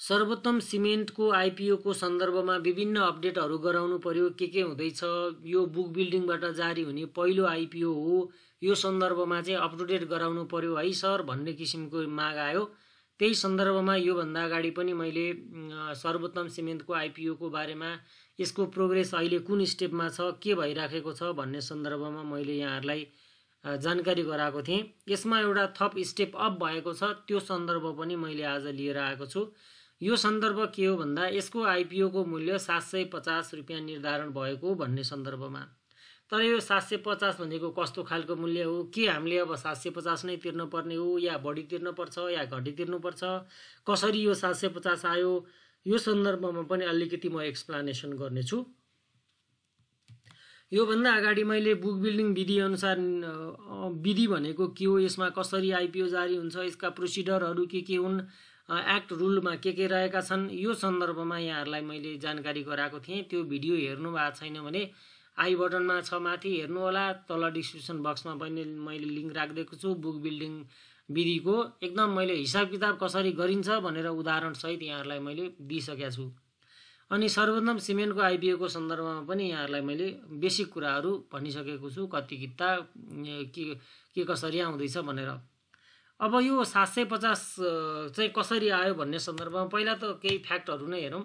सर्वोत्तम सिमेन्टको आइपिओको सन्दर्भमा विभिन्न अपडेटहरू गराउनु पर्यो। के के हुँदैछ? यो बुक बिल्डिङबाट जारी हुने पहिलो आइपिओ हो। यो सन्दर्भमा चाहिँ अपटुडेट गराउनु पर्यो है सर भन्ने किसिमको माग आयो। त्यही सन्दर्भमा योभन्दा अगाडि पनि मैले सर्वोत्तम सिमेन्टको आइपिओको बारेमा यसको प्रोग्रेस अहिले कुन स्टेपमा छ के भइराखेको छ भन्ने सन्दर्भमा मैले यहाँहरूलाई जानकारी गराएको थिएँ। यसमा एउटा थप स्टेप अप भएको छ। त्यो सन्दर्भ पनि मैले आज लिएर आएको छु। यो सन्दर्भ के हो भन्दा यसको आइपिओको मूल्य सात सय पचास रुपियाँ निर्धारण भएको भन्ने सन्दर्भमा। तर यो सात सय पचास भनेको कस्तो खालको मूल्य हो? के हामीले अब सात सय पचास नै तिर्नुपर्ने हो या बढी तिर्नुपर्छ या घटी तिर्नुपर्छ? कसरी यो सात सय पचास आयो? यो सन्दर्भमा पनि अलिकति म एक्सप्लानेसन गर्नेछु। योभन्दा अगाडि मैले बुक बिल्डिङ विधि अनुसार विधि भनेको के हो? यसमा कसरी आइपिओ जारी हुन्छ? यसका प्रोसिडरहरू के के हुन्? एक्ट रुलमा के के रहेका छन् यो सन्दर्भमा यहाँहरूलाई मैले जानकारी गराएको थिएँ। त्यो भिडियो हेर्नु भएको छैन भने आई बटनमा छ माथि हेर्नुहोला तल डिस्क्रिप्सन बक्समा पनि मैले लिङ्क राखिदिएको छु बुक बिल्डिङ विधिको। एकदम मैले हिसाब किताब कसरी गरिन्छ भनेर उदाहरणसहित यहाँहरूलाई मैले दिइसकेको छु। अनि सर्वोत्तम सिमेन्टको आइपिओको सन्दर्भमा पनि यहाँहरूलाई मैले बेसिक कुराहरू भनिसकेको छु कति किता के के कसरी आउँदैछ भनेर। अब यो सात सय पचास चाहिँ कसरी आयो भन्ने सन्दर्भमा पहिला त केही फ्याक्टहरू नै हेरौँ।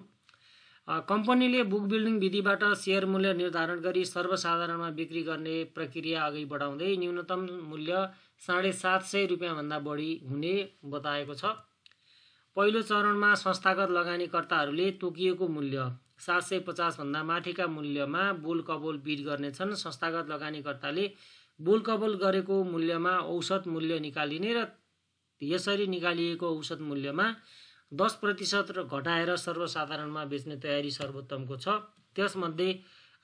कम्पनीले बुक बिल्डिङ विधिबाट सेयर मूल्य निर्धारण गरी सर्वसाधारणमा बिक्री गर्ने प्रक्रिया अघि बढाउँदै न्यूनतम मूल्य साढे सात सय रुपियाँभन्दा बढी हुने बताएको छ। पहिलो चरणमा संस्थागत लगानीकर्ताहरूले तोकिएको मूल्य सात सय पचासभन्दा माथिका मूल्यमा बोल कबोल बिड गर्नेछन्। संस्थागत लगानीकर्ताले बोल कबोल गरेको मूल्यमा औसत मूल्य निकालिने र यसरी निकालिएको औसत मूल्यमा दस प्रतिशत र घटाएर सर्वसाधारणमा बेच्ने तयारी सर्वोत्तमको छ। त्यसमध्ये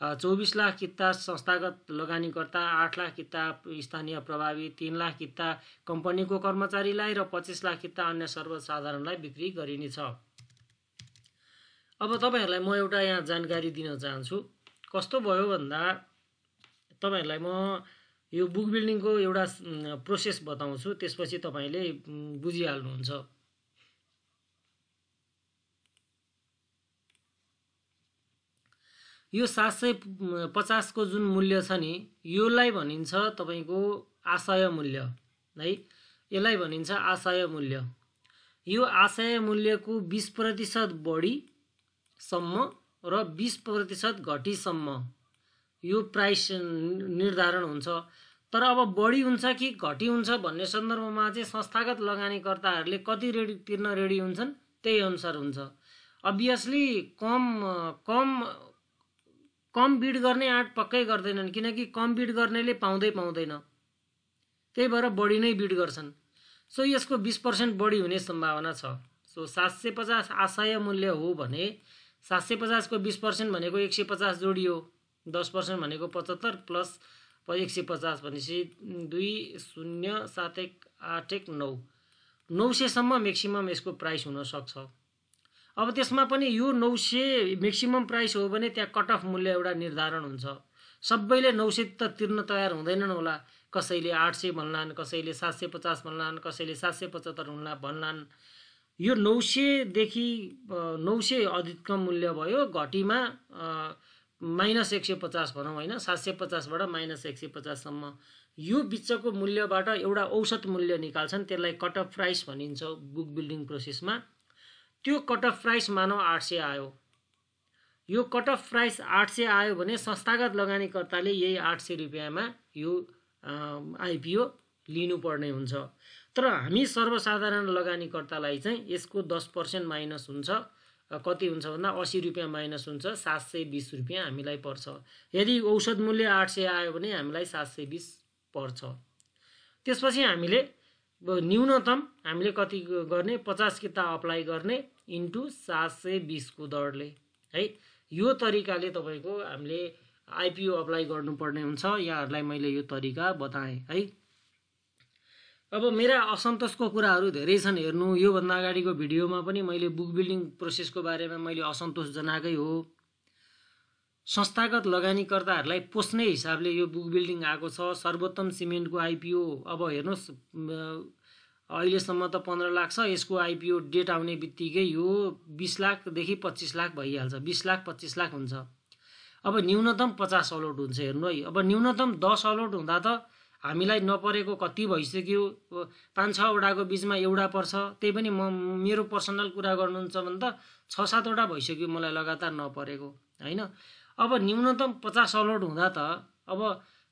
चौबिस लाख किता संस्थागत लगानीकर्ता आठ लाख किता स्थानीय प्रभावी तिन लाख किता कम्पनीको कर्मचारीलाई र पच्चिस लाख किता अन्य सर्वसाधारणलाई बिक्री गरिनेछ। अब तपाईँहरूलाई म एउटा यहाँ जानकारी दिन चाहन्छु। कस्तो भयो भन्दा तपाईँहरूलाई म यो बुक बिल्डिङको एउटा प्रोसेस बताउँछु। त्यसपछि तपाईँले बुझिहाल्नुहुन्छ। यो सात सय पचासको जुन मूल्य छ नि योलाई भनिन्छ तपाईँको आशय मूल्य है? यसलाई भनिन्छ आशय मूल्य। यो आशय मूल्यको बिस प्रतिशत बढीसम्म र बिस प्रतिशत घटीसम्म। यो प्राइस निर्धारण हुन्छ। तर अब बढी हुन्छ कि घटी हुन्छ भन्ने सन्दर्भमा चाहिँ संस्थागत लगानीकर्ताहरूले कति रेडी तिर्न रेडी हुन्छन् त्यही अनुसार हुन्छ। अभियसली कम कम कम बिड गर्ने आँट पक्कै गर्दैनन् किनकि कम बिड गर्नेले पाउँदै पाउँदैन। त्यही भएर बढी नै बिड गर्छन्। सो यसको बिस पर्सेन्ट बढी हुने सम्भावना छ। सो सात सय पचास आशय मूल्य हो भने सात सय पचासको बिस पर्सेन्ट भनेको एक सय पचास जोडियो। दस पर्सेन्ट भनेको पचहत्तर प्लस एक सय पचास भनेपछि दुई शून्य सात एक आठ एक नौ। नौ सयसम्म मेक्सिमम् यसको प्राइस हुनसक्छ अब त्यसमा पनि यो नौ सय मेक्सिमम् प्राइस हो भने त्यहाँ कट अफ मूल्य एउटा निर्धारण हुन्छ। सबैले नौ सय त तिर्न तयार हुँदैनन् होला। कसैले आठ सय भन्लान् कसैले सात सय पचास भन्लान् कसैले सात सय पचहत्तर हुन्ला भन्लान्। यो नौ सयदेखि नौ सय अधिकतम मूल्य भयो घटीमा माइनस एक सय पचास भनौँ होइन सात सय पचासबाट माइनस एक सय पचाससम्म यो बिचको मूल्यबाट एउटा औसत मूल्य निकाल्छन् त्यसलाई कट अफ प्राइस भनिन्छ बुक बिल्डिङ प्रोसेसमा त्यो कट अफ प्राइस मानव आठ सय आयो। यो कट अफ प्राइस आठ सय आयो भने संस्थागत लगानीकर्ताले यही आठ सय रुपियाँमा यो आइपिओ लिनुपर्ने हुन्छ। तर हामी सर्वसाधारण लगानीकर्तालाई चाहिँ यसको दस पर्सेन्ट माइनस हुन्छ। कति हुन्छ भन्दा असी रुपियाँ माइनस हुन्छ सात सय बिस रुपियाँ हामीलाई पर्छ। यदि औषध मूल्य आठ सय आयो भने हामीलाई सात सय बिस पर्छ। त्यसपछि हामीले न्यूनतम हामीले कति गर्ने पचास किता अप्लाई गर्ने इन्टु सात सय बिसको दरले। है यो तरिकाले तपाईँको हामीले आइपिओ अप्लाई गर्नुपर्ने हुन्छ। यहाँहरूलाई मैले यो तरिका बताएँ। है अब मेरा असन्तोषको कुराहरू धेरै छन् हेर्नु। योभन्दा अगाडिको भिडियोमा पनि मैले बुक बिल्डिङ प्रोसेसको बारेमा मैले असन्तोष जनाएकै हो। संस्थागत लगानीकर्ताहरूलाई पोस्ने हिसाबले यो बुक बिल्डिङ आएको छ। सर्वोत्तम सिमेन्टको आइपिओ। अब हेर्नुहोस् अहिलेसम्म त पन्ध्र लाख छ। यसको आइपिओ डेट आउने बित्तिकै यो बिस लाखदेखि पच्चिस लाख भइहाल्छ। बिस लाख पच्चिस लाख हुन्छ। अब न्यूनतम पचास अलौट हुन्छ हेर्नु है। अब न्यूनतम दस अलौट हुँदा त हामीलाई नपरेको कति भइसक्यो पाँच छवटाको बिचमा एउटा पर्छ त्यही पनि म मेरो पर्सनल कुरा गर्नुहुन्छ भने त छ सातवटा भइसक्यो मलाई लगातार नपरेको होइन? अब न्यूनतम पचास अलौट हुँदा त अब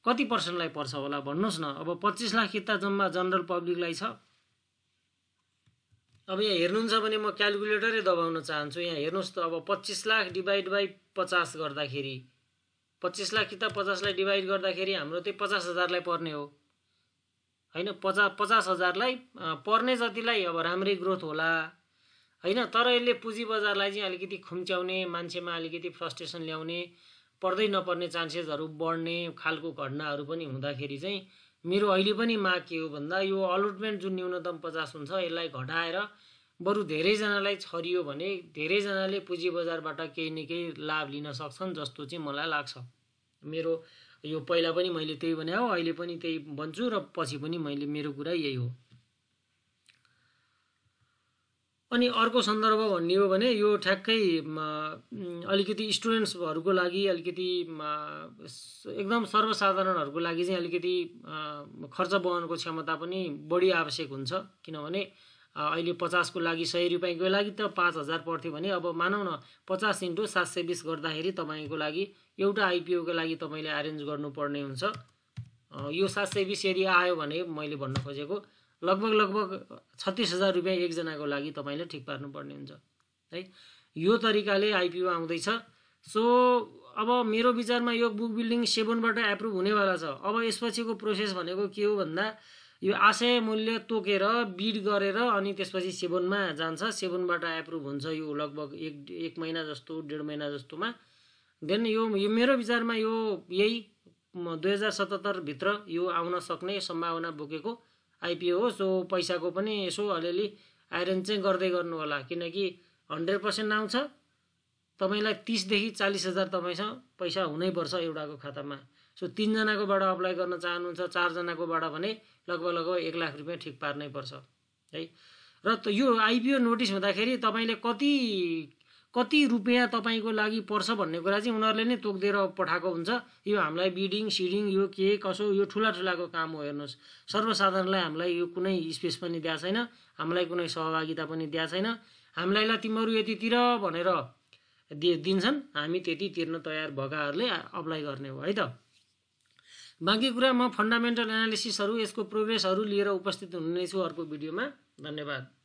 कति पर्सेन्टलाई पर्छ होला भन्नुहोस् न? अब पच्चिस लाख किता जम्मा जनरल पब्लिकलाई छ। अब यहाँ हेर्नुहुन्छ भने म क्यालकुलेटरै दबाउन चाहन्छु। यहाँ हेर्नुहोस् त अब पच्चिस लाख डिभाइड बाई पचास गर्दाखेरि पच्चिस लाख कि त पचासलाई डिभाइड गर्दाखेरि हाम्रो त्यही पचास हजारलाई पर्ने हो। होइन पचा पचास हजारलाई पर्ने जतिलाई अब राम्रै ग्रोथ होला। होइन तर यसले पुँजी बजारलाई चाहिँ अलिकति खुम्च्याउने मान्छेमा अलिकति फ्रस्ट्रेसन ल्याउने पर्दै नपर्ने चान्सेसहरू बढ्ने खालको घटनाहरू पनि हुँदाखेरि चाहिँ मेरो अहिले पनि माग के हो भन्दा यो अलटमेन्ट जुन न्यूनतम पचास हुन्छ यसलाई घटाएर बरु धेरैजनालाई छरियो भने धेरैजनाले पुँजी बजारबाट केही न केही लाभ लिन सक्छन् जस्तो चाहिँ मलाई लाग्छ। मेरो यो पहिला पनि मैले त्यही भने हो अहिले पनि त्यही भन्छु र पछि पनि मैले मेरो कुरा यही हो। अनि अर्को सन्दर्भ भन्ने हो भने यो ठ्याक्कै अलिकति स्टुडेन्ट्सहरूको लागि अलिकति एकदम सर्वसाधारणहरूको लागि चाहिँ अलिकति खर्च वहनको क्षमता पनि बढी आवश्यक हुन्छ। किनभने अहिले पचासको लागि सय रुपियाँको लागि त पाँच हजार पर्थ्यो भने अब मानौ न पचास इन्टु सात सय बिस गर्दाखेरि तपाईँको लागि एउटा आइपिओको लागि तपाईँले एरेन्ज गर्नुपर्ने हुन्छ। यो सात सय बिस यदि आयो भने मैले भन्न खोजेको लगभग लगभग छत्तिस हजार रुपियाँ एकजनाको लागि तपाईँले ठिक पार्नुपर्ने हुन्छ। है यो तरिकाले आइपिओ आउँदैछ। सो अब मेरो विचारमा यो बुक बिल्डिङ सेभेनबाट एप्रुभ हुनेवाला छ। अब यसपछिको प्रोसेस भनेको के हो भन्दा यो आशय मूल्य तोकेर बिड गरेर अनि त्यसपछि सेभेनमा जान्छ। सेभेनबाट एप्रुभ हुन्छ यो लगभग एक एक महिना जस्तो डेढ महिना जस्तोमा। देन यो यो मेरो विचारमा यो यही दुई हजार सतहत्तरभित्र यो आउन सक्ने सम्भावना बोकेको आइपिओ हो। सो पैसाको पनि यसो अलिअलि आइरन चाहिँ गर्दै गर्नु होला किनकि हन्ड्रेड पर्सेन्ट आउँछ। तपाईँलाई तिसदेखि चालिस हजार तपाईँसँग पैसा हुनैपर्छ एउटाको खातामा। सो तिनजनाकोबाट अप्लाई गर्न चाहनुहुन्छ चारजनाकोबाट भने लगभग लगभग एक लाख रुपियाँ ठिक पार्नै पर्छ है? र यो आइपिओ नोटिस हुँदाखेरि तपाईँले कति कति रुपियाँ तपाईँको लागि पर्छ भन्ने कुरा चाहिँ उनीहरूले नै तोकिदिएर पठाएको हुन्छ। यो हामीलाई बिडिङ सिडिङ यो के कसो यो ठुला ठुलाको काम हो हेर्नुहोस्। सर्वसाधारणलाई हामीलाई यो कुनै स्पेस पनि दिएको छैन हामीलाई कुनै सहभागिता पनि दिएको छैन। हामीलाई ल तिमीहरू यतितिर भनेर दिन्छन् हामी त्यति तिर्न तयार भएकाहरूले अप्लाई गर्ने हो है त? बाँकी कुरा म फन्डामेन्टल एनालिसिसहरू यसको प्रोग्रेसहरू लिएर उपस्थित हुनेछु अर्को भिडियोमा। धन्यवाद।